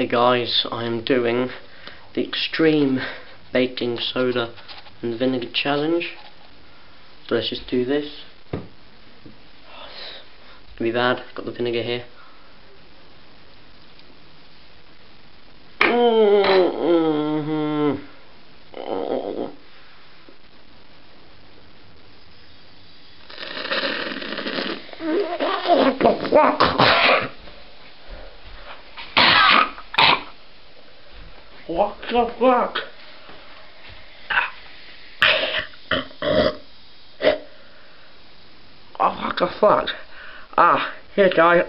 Hey guys, I am doing the extreme baking soda and vinegar challenge. So let's just do this. It's gonna be bad, got the vinegar here. Mm-hmm. What the fuck? Oh, what the fuck? Ah, here guys.